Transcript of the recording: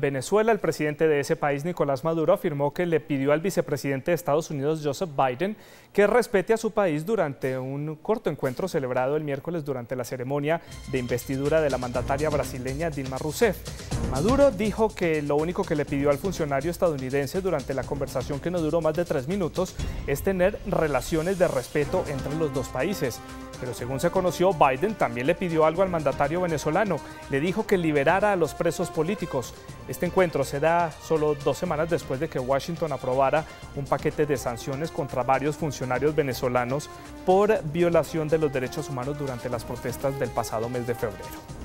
Venezuela, el presidente de ese país, Nicolás Maduro, afirmó que le pidió al vicepresidente de Estados Unidos, Joseph Biden, que respete a su país durante un corto encuentro celebrado el miércoles durante la ceremonia de investidura de la mandataria brasileña Dilma Rousseff. Maduro dijo que lo único que le pidió al funcionario estadounidense durante la conversación que no duró más de tres minutos es tener relaciones de respeto entre los dos países. Pero según se conoció, Biden también le pidió algo al mandatario venezolano. Le dijo que liberara a los presos políticos. Este encuentro se da solo dos semanas después de que Washington aprobara un paquete de sanciones contra varios funcionarios venezolanos por violación de los derechos humanos durante las protestas del pasado mes de febrero.